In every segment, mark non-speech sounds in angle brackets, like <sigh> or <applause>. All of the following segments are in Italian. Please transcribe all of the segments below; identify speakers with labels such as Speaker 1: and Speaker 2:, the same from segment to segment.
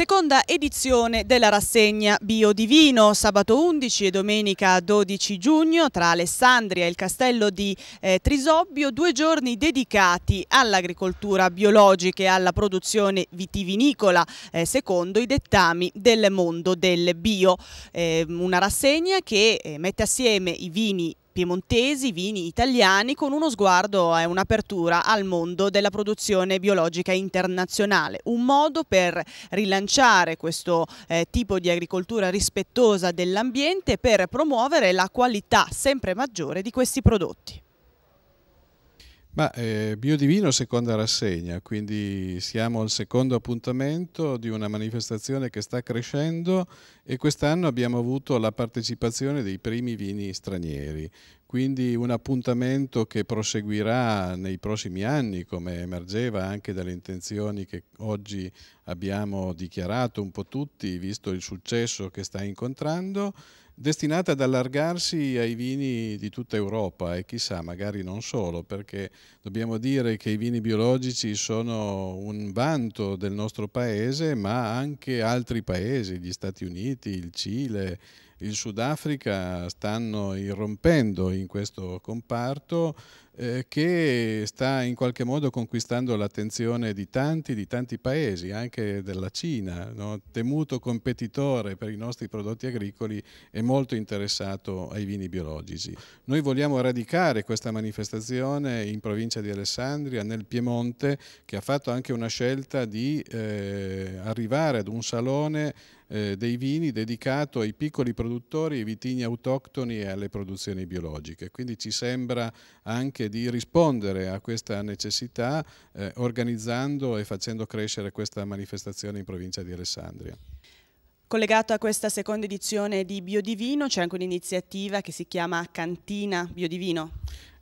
Speaker 1: Seconda edizione della rassegna Bio Divino, sabato 11 e domenica 12 giugno tra Alessandria e il castello di eh, Trisobbio, due giorni dedicati all'agricoltura biologica e alla produzione vitivinicola eh, secondo i dettami del mondo del bio. Eh, una rassegna che eh, mette assieme i vini piemontesi, vini italiani con uno sguardo e un'apertura al mondo della produzione biologica internazionale, un modo per rilanciare questo eh, tipo di agricoltura rispettosa dell'ambiente per promuovere la qualità sempre maggiore di questi prodotti.
Speaker 2: Ma eh, Biodivino seconda rassegna, quindi siamo al secondo appuntamento di una manifestazione che sta crescendo e quest'anno abbiamo avuto la partecipazione dei primi vini stranieri, quindi un appuntamento che proseguirà nei prossimi anni come emergeva anche dalle intenzioni che oggi abbiamo dichiarato un po' tutti visto il successo che sta incontrando destinata ad allargarsi ai vini di tutta Europa e chissà, magari non solo, perché dobbiamo dire che i vini biologici sono un vanto del nostro paese, ma anche altri paesi, gli Stati Uniti, il Cile, il Sudafrica stanno irrompendo in questo comparto eh, che sta in qualche modo conquistando l'attenzione di tanti, di tanti paesi, anche della Cina, no? temuto competitore per i nostri prodotti agricoli e molto interessato ai vini biologici. Noi vogliamo radicare questa manifestazione in provincia di Alessandria, nel Piemonte, che ha fatto anche una scelta di eh, arrivare ad un salone eh, dei vini dedicato ai piccoli produttori, ai vitigni autoctoni e alle produzioni biologiche. Quindi ci sembra anche di rispondere a questa necessità eh, organizzando e facendo crescere questa manifestazione in provincia di Alessandria.
Speaker 1: Collegato a questa seconda edizione di Biodivino c'è anche un'iniziativa che si chiama Cantina Biodivino.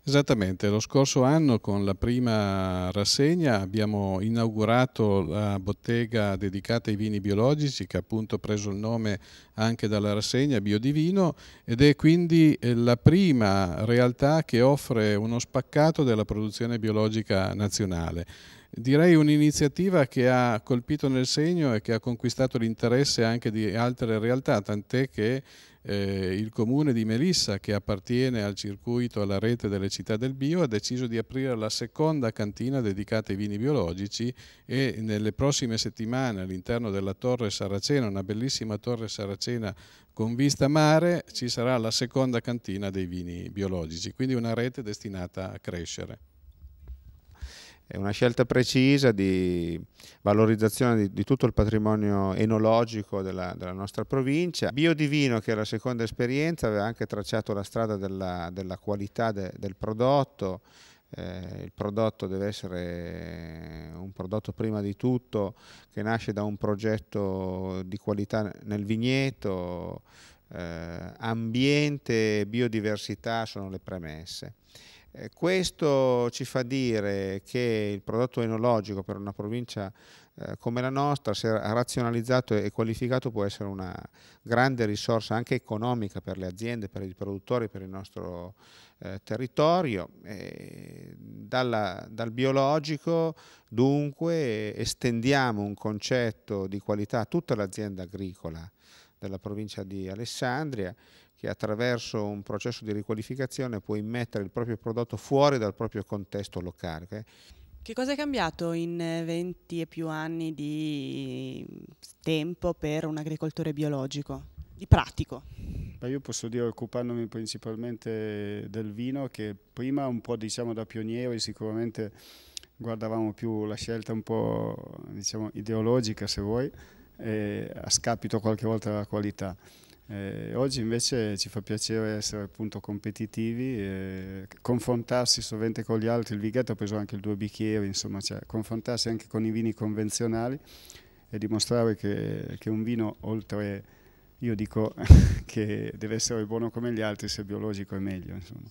Speaker 2: Esattamente, lo scorso anno con la prima rassegna abbiamo inaugurato la bottega dedicata ai vini biologici che ha appunto preso il nome anche dalla rassegna Biodivino ed è quindi eh, la prima realtà che offre uno spaccato della produzione biologica nazionale. Direi un'iniziativa che ha colpito nel segno e che ha conquistato l'interesse anche di altre realtà, tant'è che eh, il comune di Melissa, che appartiene al circuito, alla rete delle città del bio, ha deciso di aprire la seconda cantina dedicata ai vini biologici e nelle prossime settimane all'interno della Torre Saracena, una bellissima Torre Saracena con vista mare, ci sarà la seconda cantina dei vini biologici, quindi una rete destinata a crescere.
Speaker 3: È una scelta precisa di valorizzazione di, di tutto il patrimonio enologico della, della, nostra provincia. Biodivino, che è la seconda esperienza, aveva anche tracciato la strada della, della qualità de, del prodotto. Eh, il prodotto deve essere un prodotto prima di tutto che nasce da un progetto di qualità nel vigneto, eh, ambiente e biodiversità sono le premesse. Eh, questo ci fa dire che il prodotto enologico per una provincia eh, come la nostra, se razionalizzato e qualificato, può essere una grande risorsa anche economica per le aziende, per i produttori, per il nostro eh, territorio. Dalla, dal biologico dunque estendiamo un concetto di qualità a tutta l'azienda agricola della provincia di Alessandria che attraverso un processo di riqualificazione può immettere il proprio prodotto fuori dal proprio contesto locale.
Speaker 1: Che cosa è cambiato in 20 e più anni di tempo per un agricoltore biologico, di pratico?
Speaker 4: Beh, io posso dire occupandomi principalmente del vino che prima un po' diciamo da pionieri sicuramente guardavamo più la scelta un po' diciamo ideologica se vuoi a scapito qualche volta della qualità. Eh, oggi invece ci fa piacere essere appunto competitivi, e confrontarsi sovente con gli altri, il Vighetto ha preso anche il due bicchieri, insomma, cioè, confrontarsi anche con i vini convenzionali e dimostrare che, che un vino oltre, io dico <laughs> che deve essere buono come gli altri, se biologico è meglio. Insomma.